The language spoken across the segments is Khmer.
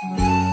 嗯？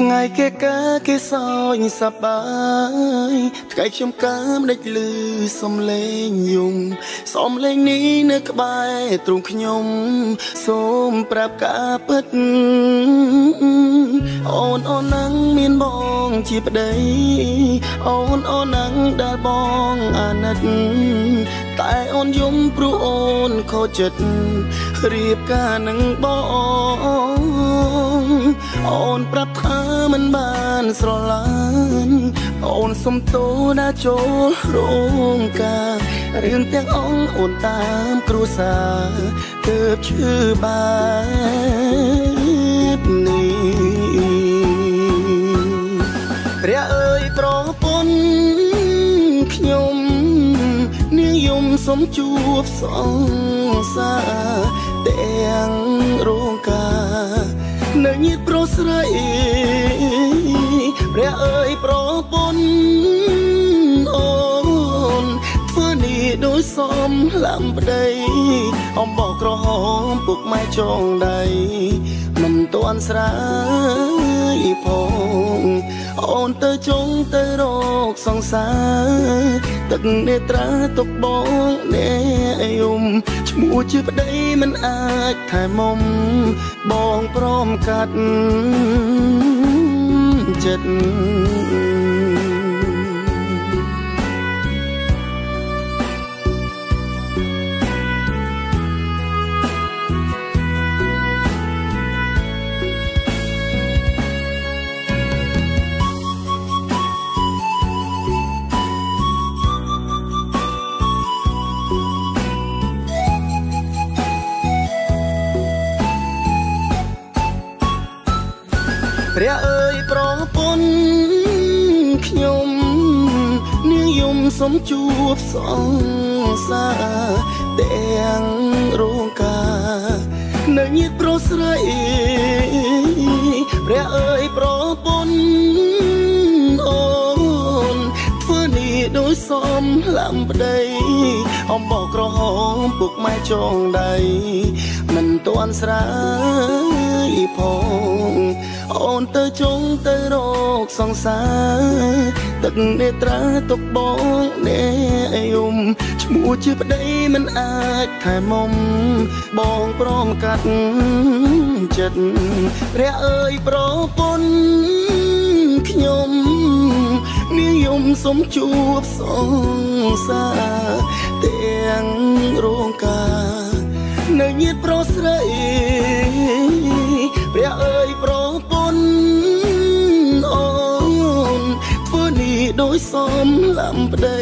ថ្ងៃគេកើគេសោញសប្បាយថ្ងៃខ្ញុំកើមដេចលឺសំឡេងយំសំឡេងនេះនៅក្បែរទ្រូងខ្ញុំ សូមប្រាប់ការពិតអូនអូននឹងមានបងជាប្តីអូនអូននឹងដែលបងអាណិតតែអូនយំព្រោះអូនខូចចិត្តរៀបការនឹងបង អូនប្រាប់ថាមិនបានស្រឡាញ់អូនសុំទោណាចូលរោងការរឿងទាំងអងអូនតាមគ្រួសារទើបឈឺបែបនេះព្រះអើយប្រពន្ធខ្ញុំនាងយំសុំជួបសង្សារទាំងរោងការ នៅញាតប្រុសស្រីព្រះអើយប្រពន្ធអូនធ្វើនេះដោយសំឡាំប្តីអំបោក្រហមពុកម៉ែចងដៃមិនទាន់ស្រាយផងអូនទៅចុងទៅរកសង្សារទឹកនេត្រាទុកបងអ្នកយំឈ្មោះជាប្តីមិនអាចថែមុំ បងព្រមកាត់ចិត្ត ព្រះអើយប្រពន្ធខ្ញុំនាងយំសុំជួបសង្សារទាំងរោងការនៅញាតប្រុសស្រីព្រះអើយប្រពន្ធអូនធ្វើនេះដោយសំឡាំប្តីអំបោក្រហមពុកម៉ែចងដៃមិនទាន់ស្រាយផងអូន ទៅចុងទៅរកសង្សារទឹកនេត្រាទុកបងអ្នកយំឈ្មោះជាប្តីមិនអាចថែមុំ បងព្រមកាត់ចិត្តព្រះអើយប្រពន្ធខ្ញុំនាងយំសុំជួបសង្សារទាំងរោងការនៅញាតប្រុសស្រីព្រះ ដោយសំឡាំប្តី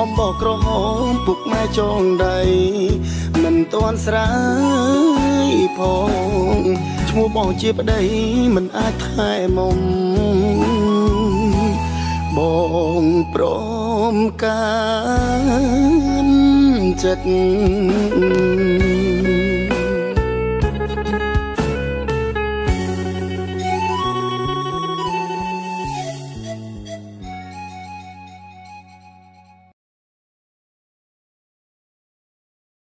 អំបោក្រហមពុកម៉ែចងដៃមិនទាន់ស្រាយផងឈ្មោះបងជាប្តីមិនអាចថែមុំបងព្រមការចិត្ត